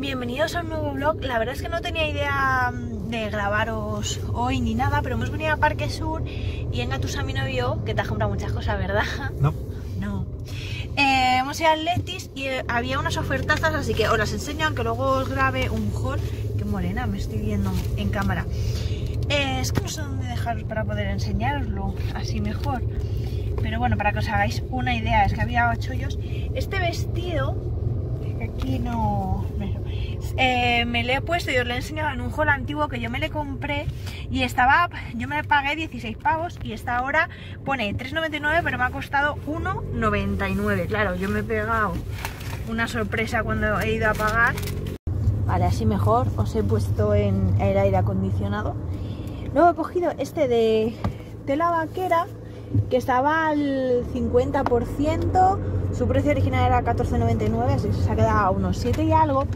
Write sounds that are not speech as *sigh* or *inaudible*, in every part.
Bienvenidos a un nuevo vlog. La verdad es que no tenía idea mm, de grabaros hoy ni nada, pero hemos venido a Parque Sur y en a mi novio, que te ha comprado muchas cosas, ¿verdad? No. *laughs* No. Eh, hemos ido al Letis y eh, había unas ofertazas, así que os las enseño, aunque luego os grabe un haul. Qué morena me estoy viendo en cámara. Eh, es que no sé dónde dejaros para poder enseñaroslo así mejor. Pero bueno, para que os hagáis una idea, es que había chollos. Este vestido, que aquí no, eh, me le he puesto y os lo he enseñado en un haul antiguo que yo me le compré y estaba, yo me pagué 16 pavos y esta ahora pone 3,99 pero me ha costado 1,99 claro, yo me he pegado una sorpresa cuando he ido a pagar. Vale, así mejor, os he puesto en el aire acondicionado. Luego he cogido este de tela vaquera que estaba al 50% su precio original era 14,99 así se ha quedado a unos 7 y algo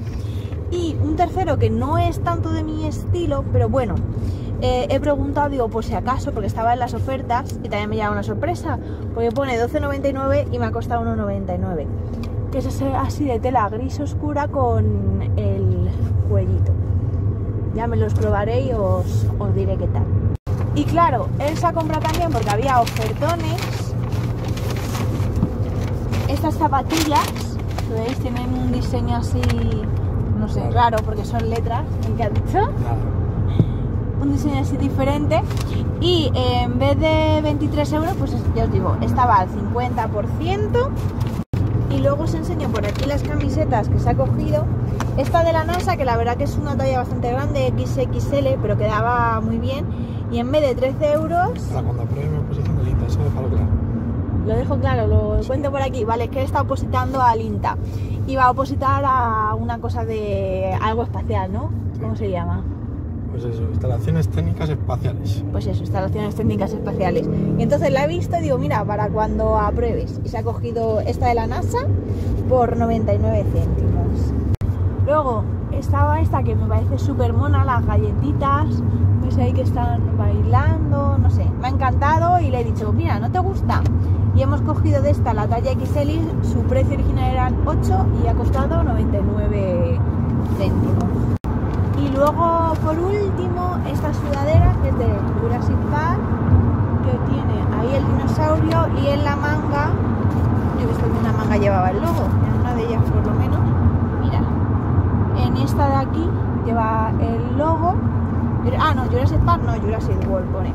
y un tercero que no es tanto de mi estilo, pero bueno, eh, he preguntado, digo, por si acaso, porque estaba en las ofertas y también me llama una sorpresa, porque pone 12,99 y me ha costado 1,99. Que es así de tela gris oscura con el cuellito. Ya me los probaré y os, os diré qué tal. Y claro, ha comprado también porque había ofertones. Estas zapatillas, ¿veis? Tienen un diseño así no sé, raro porque son letras, ¿en qué ha dicho? Un diseño así diferente y eh, en vez de 23 euros, pues ya os digo, estaba al 50% y luego os enseño por aquí las camisetas que se ha cogido. Esta de la NASA, que la verdad que es una talla bastante grande, XXL, pero quedaba muy bien. Y en vez de 13 euros... Para cuando apruebe mi oposición del INTA, eso déjalo claro. Lo dejo claro, lo cuento por aquí. Vale, es que he estado opositando al INTA iba a opositar a una cosa de algo espacial, ¿no? ¿Cómo se llama? Pues eso, instalaciones técnicas espaciales. Pues eso, instalaciones técnicas espaciales. Y entonces la he visto y digo, mira, para cuando apruebes. Y se ha cogido esta de la NASA por 99 céntimos. Luego estaba esta que me parece súper mona, las galletitas. Pues ahí que están bailando, no sé. Me ha encantado y le he dicho, mira, ¿no te gusta? Y hemos cogido de esta la talla XL, su precio original eran 8 y ha costado 99 céntimos. Y luego por último esta sudadera que es de Jurassic Park, que tiene ahí el dinosaurio y en la manga, yo he visto que una manga llevaba el logo, en una de ellas por lo menos, mira, en esta de aquí lleva el logo, ah no, Jurassic Park no, Jurassic World pone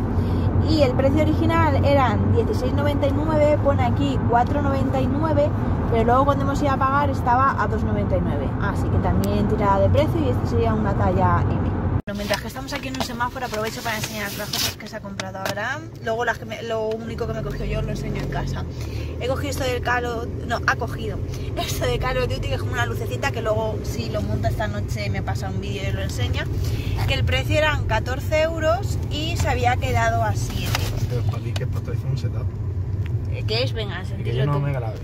y el precio original eran 16,99, pone aquí 4,99, pero luego cuando hemos ido a pagar estaba a 2,99, así que también tirada de precio y este sería una talla M. Bueno, mientras que estamos aquí en un semáforo aprovecho para enseñar las cosas que se ha comprado ahora. Luego las que lo único que me cogió yo lo enseño en casa. He cogido esto del Calo, no, ha cogido *laughs* esto de Calo Duty que es como una lucecita que luego si lo monta esta noche me pasa un vídeo y lo enseña. Que el precio eran 14 euros y se había quedado a 7. Pero para ti que es para un setup. ¿Qué es? Venga, sentirlo que yo no tú. me grave.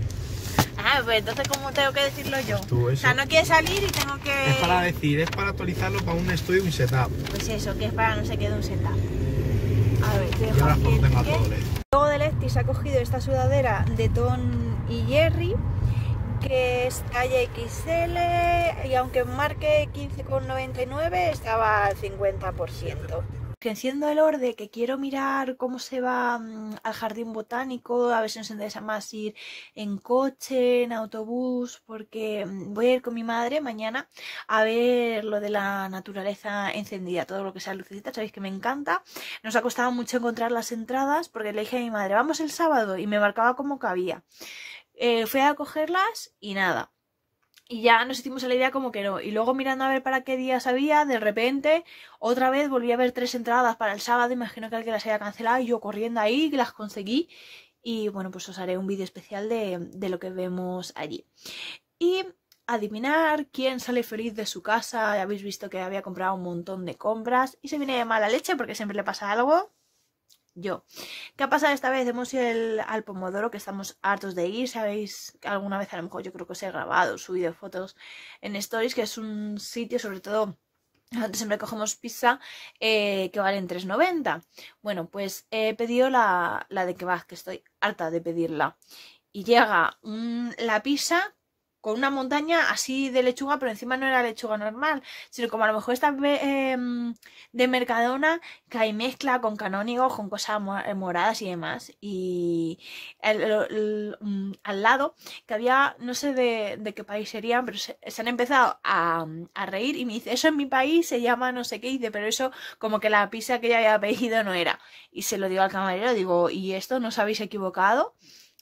Ah, pues entonces, ¿cómo tengo que decirlo yo? Tú, O sea, no quiere salir y tengo que... Es para decir, es para actualizarlo para un estudio y un setup. Pues eso, que es para no se quede un setup. A ver, te ahora aquí el ticket. LED. Luego de Lefty ha cogido esta sudadera de Ton y Jerry, que es talla XL y aunque marque 15,99 estaba al 50%. Enciendo el orde, que quiero mirar cómo se va mm, al jardín botánico, a ver si nos interesa más ir en coche, en autobús, porque mm, voy a ir con mi madre mañana a ver lo de la naturaleza encendida, todo lo que sea lucecita, sabéis que me encanta. Nos ha costado mucho encontrar las entradas porque le dije a mi madre, vamos el sábado y me marcaba como cabía. Eh, fui a cogerlas y nada. Y ya nos hicimos a la idea como que no. Y luego mirando a ver para qué días había, de repente, otra vez volví a ver tres entradas para el sábado. Imagino que alguien las haya cancelado y yo corriendo ahí, las conseguí. Y bueno, pues os haré un vídeo especial de, de lo que vemos allí. Y adivinar quién sale feliz de su casa. Ya habéis visto que había comprado un montón de compras y se viene de mala leche porque siempre le pasa algo. Yo. ¿Qué ha pasado esta vez? Hemos ido al Pomodoro, que estamos hartos de ir. Sabéis alguna vez a lo mejor yo creo que os he grabado, subido fotos en Stories, que es un sitio, sobre todo, donde siempre cogemos pizza, eh, que valen 3,90. Bueno, pues he pedido la, la de kebab, que estoy harta de pedirla. Y llega mm, la pizza con una montaña así de lechuga, pero encima no era lechuga normal, sino como a lo mejor esta em, de Mercadona que hay mezcla con canónigos, con cosas eh, moradas y demás. Y mm, al lado, que había, no sé de, qué país serían, pero se, han empezado a, a, reír y me dice, eso en mi país se llama no sé qué, dice, pero eso como que la pizza que ella había pedido no era. Y se lo digo al camarero, digo, ¿y esto no os habéis equivocado?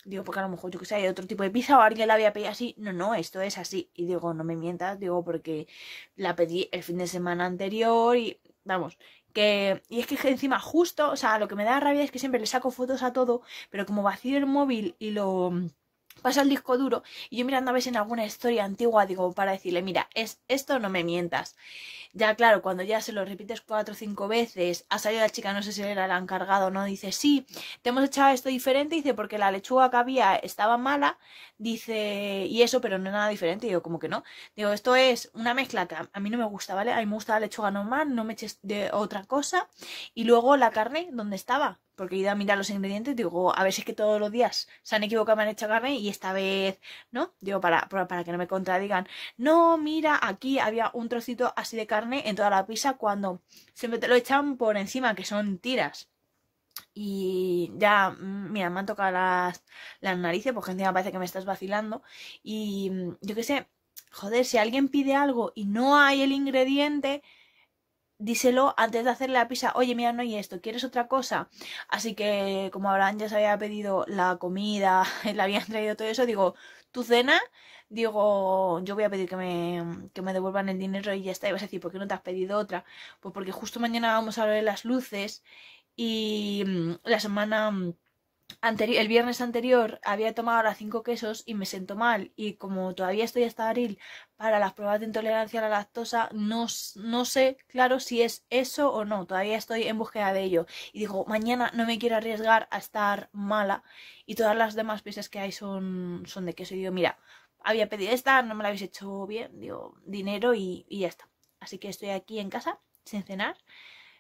Digo, porque a lo mejor yo que sé, hay otro tipo de pizza o alguien la había pedido así. No, no, esto es así. Y digo, no me mientas, digo, porque la pedí el fin de semana anterior y vamos, que, y es que encima justo, o sea, lo que me da rabia es que siempre le saco fotos a todo, pero como vacío el móvil y lo pasa el disco duro, y yo mirando a veces en alguna historia antigua, digo, para decirle, mira, es esto no me mientas. Ya, claro, cuando ya se lo repites cuatro o cinco veces, ha salido la chica, no sé si era la encargada o no, dice, sí, te hemos echado esto diferente, dice, porque la lechuga que había estaba mala, dice, y eso, pero no nada diferente, digo, como que no. Digo, esto es una mezcla que a mí no me gusta, ¿vale? A mí me gusta la lechuga normal, no me eches de otra cosa, y luego la carne, ¿dónde estaba? Porque he ido a mirar los ingredientes, digo, a ver si es que todos los días se han equivocado, me han hecho carne y esta vez, ¿no? Digo, para, para que no me contradigan, no, mira, aquí había un trocito así de carne en toda la pizza cuando siempre te lo echan por encima, que son tiras. Y ya, mm, mira, me han tocado las, las narices porque encima parece que me estás vacilando. Y mm, yo qué sé, joder, si alguien pide algo y no hay el ingrediente, díselo antes de hacerle la pizza, oye, mira, no hay esto, ¿quieres otra cosa? Así que como Abraham ya se había pedido la comida, *laughs* le habían traído todo eso, digo, tu cena, digo, yo voy a pedir que me, que me devuelvan el dinero y ya está. Y vas a decir, ¿por qué no te has pedido otra? Pues porque justo mañana vamos a ver las luces y mm, la semana mm, el viernes anterior había tomado ahora cinco quesos y me siento mal. Y como todavía estoy hasta abril para las pruebas de intolerancia a la lactosa no, no sé claro si es eso o no. Todavía estoy en búsqueda de ello. Y digo mañana no me quiero arriesgar a estar mala y todas las demás piezas que hay son, son de queso. Y digo mira había pedido esta no me la habéis hecho bien digo dinero y, y ya está así que estoy aquí en casa sin cenar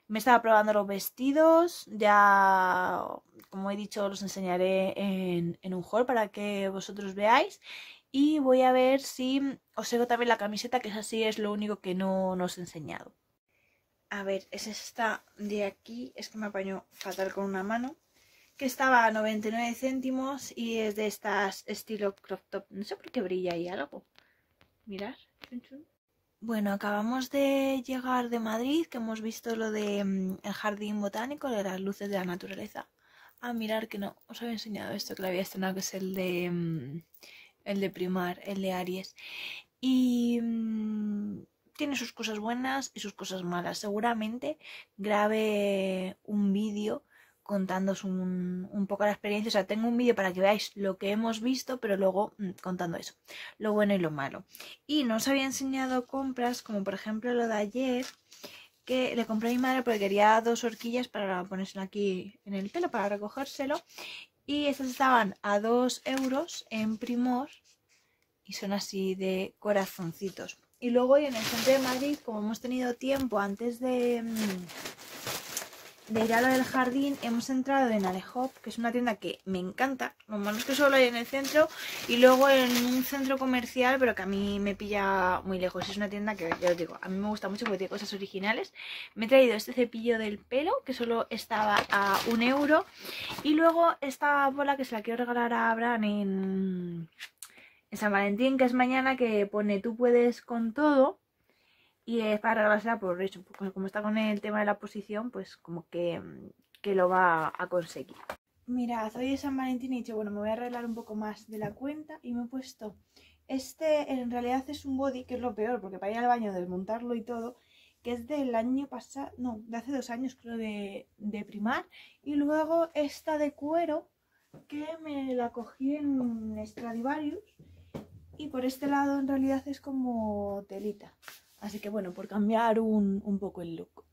me estaba probando los vestidos, ya como he dicho los enseñaré en, un haul para que vosotros veáis. Y voy a ver si os hago también la camiseta, que es así, es lo único que no, nos he enseñado. A ver, es esta de aquí, es que me apañó fatal con una mano. Que estaba a 99 céntimos y es de estas estilo crop top. No sé por qué brilla ahí algo. Mirad. Bueno, acabamos de llegar de Madrid, que hemos visto lo de mm, jardín botánico, de las luces de la naturaleza. Ah, mirar que no, os había enseñado esto que lo había estrenado, que es el de mm, el de Primar, el de Aries. Y mm, tiene sus cosas buenas y sus cosas malas. Seguramente grabe un vídeo contándoos un, poco la experiencia. O sea, tengo un vídeo para que veáis lo que hemos visto, pero luego mm, contando eso, lo bueno y lo malo. Y no os había enseñado compras, como por ejemplo lo de ayer, que le compré a mi madre porque quería dos horquillas para ponérselo aquí en el pelo, para recogérselo. Y estas estaban a 2 euros en Primor y son así de corazoncitos. Y luego en el centro de Madrid, como hemos tenido tiempo antes de... Mm, de ir a lo del jardín hemos entrado en Alehop, que es una tienda que me encanta. Lo malo que solo hay en el centro y luego en un centro comercial, pero que a mí me pilla muy lejos. Es una tienda que, ya os digo, a mí me gusta mucho porque tiene cosas originales. Me he traído este cepillo del pelo, que solo estaba a un euro. Y luego esta bola que se la quiero regalar a Abraham en, en San Valentín, que es mañana, que pone tú puedes con todo y es para regalársela por eso, porque como está con el tema de la posición, pues como que, que lo va a conseguir. Mirad, hoy es San Valentín y he dicho, bueno, me voy a arreglar un poco más de la cuenta y me he puesto, este en realidad es un body, que es lo peor, porque para ir al baño, desmontarlo y todo, que es del año pasado, no, de hace dos años creo de, de primar, y luego esta de cuero, que me la cogí en Stradivarius, y por este lado en realidad es como telita. Así que bueno, por cambiar un, poco el look.